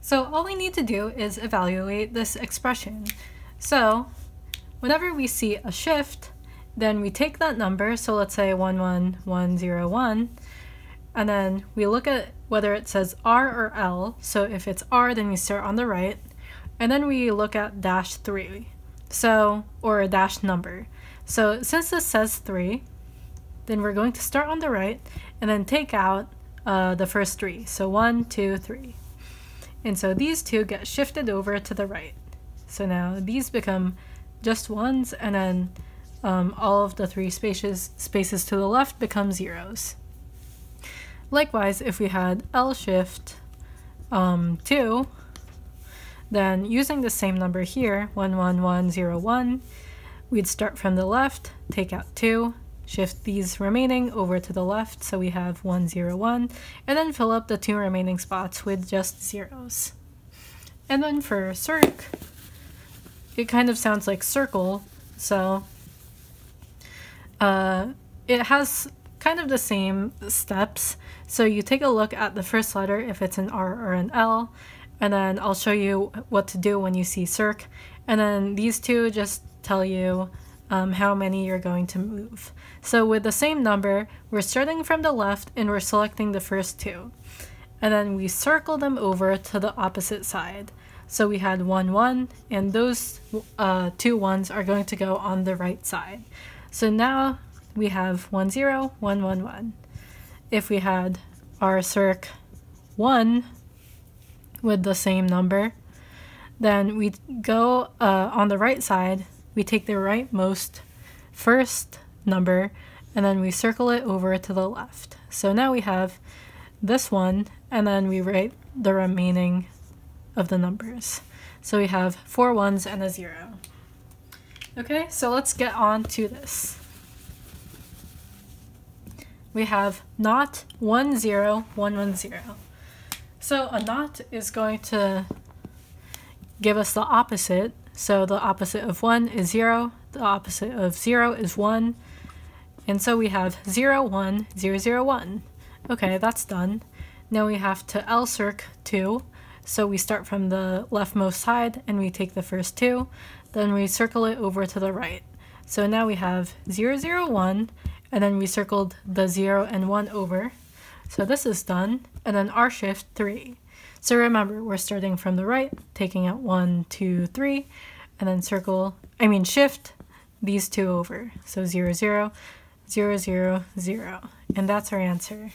So all we need to do is evaluate this expression. So whenever we see a shift, then we take that number, so let's say 11101, and then we look at whether it says R or L. So if it's R, then we start on the right, and then we look at dash 3, so or a dash number. So since this says 3, then we're going to start on the right and then take out uh, the first three. So one, two, three. And so these two get shifted over to the right. So now these become just ones and then um, all of the three spaces, spaces to the left become zeros. Likewise, if we had L shift um, 2, then using the same number here, 11101, we'd start from the left, take out 2, shift these remaining over to the left so we have 101, and then fill up the two remaining spots with just zeros. And then for circ, it kind of sounds like circle, so uh, it has kind of the same steps. So you take a look at the first letter if it's an R or an L, and then I'll show you what to do when you see circ. And then these two just tell you um, how many you're going to move. So with the same number, we're starting from the left and we're selecting the first two. And then we circle them over to the opposite side. So we had 1, 1, and those uh, two ones are going to go on the right side. So now we have 1, 0, 1, 1, 1. If we had R circ 1 with the same number, then we go uh, on the right side, we take the rightmost first number and then we circle it over to the left. So now we have this one and then we write the remaining of the numbers. So we have four ones and a zero. Okay, so let's get on to this. We have not one zero, one one zero. So a not is going to give us the opposite. So the opposite of one is zero, the opposite of zero is one, and so we have 0, 1, 0, 0, 1. Okay, that's done. Now we have to L circ 2, so we start from the leftmost side and we take the first two, then we circle it over to the right. So now we have 0, 0, 1, and then we circled the 0 and 1 over. So this is done, and then R shift 3. So remember, we're starting from the right, taking out one, two, three, and then circle, I mean shift these two over. So 0, 0, 0, 0, 0. And that's our answer.